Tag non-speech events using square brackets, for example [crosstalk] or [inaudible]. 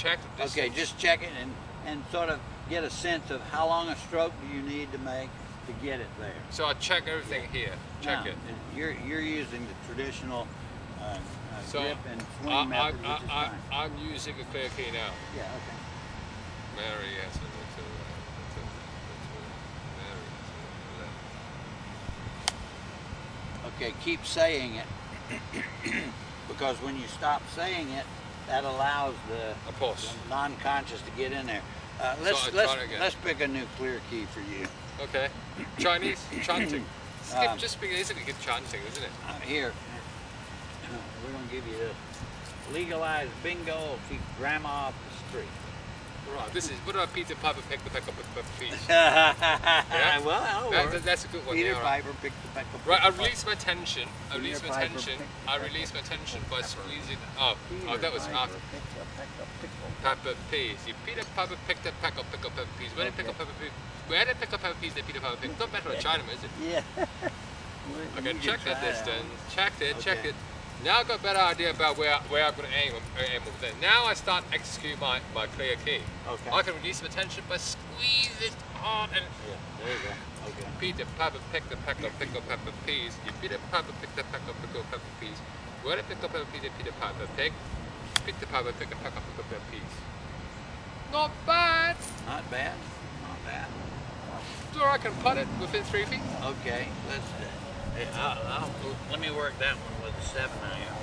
check. Okay, just check it and, and sort of get a sense of how long a stroke do you need to make to get it there. So I check everything here. Check Now, it. You're, you're using the traditional uh, uh, So grip and swing I, method, I, I, I'm using a clear key now. Yeah, okay. Mary, yes, Mary. Okay, keep saying it [coughs] because when you stop saying it, that allows the, the non-conscious to get in there. Uh, let's I let's try it again. let's pick a new clear key for you. Okay. Chinese [coughs] chanting. Skip, Um, just basically good chanting, isn't it? Uh, here, [coughs] we're gonna give you this. Legalized bingo, keep grandma off the street. Right. This is what about Peter Piper picked the peck up with the piece? [laughs] yeah? Well, that'll That, that's a good one. Peter yeah, right. Piper picked the peck of Right, I release my tension. I Peter release my Piper tension. I release my tension by squeezing. Oh, oh, that was Peter after. Piper picked a peck of pickle. Pepper peas. You Peter Piper picked a peck of pickle pepper peas. Where did pickle pepper peas? Where did pickle pepper peas that Peter Piper picked? Don't matter what Chinaman, is it? Yeah. [laughs] Okay, check that distance. one. Checked it. Okay. it. Now I've got a better idea about where where I'm going to aim. aim with it. Now I start execute my my clear key. Okay. I can release my tension by squeeze it hard and Yeah, there you go. Okay. Peter Piper picked a peck of pickle pepper peas. You Peter Piper picked a peck of pickle pepper peas. Where did pickle pepper peas Peter Piper pick? Peter Piper picked a peck of pickle pepper peas. Not bad. Not bad. Not bad. Sure, I can putt it within three feet. Okay, let's. I'll, I'll, let me work that one with a seven iron.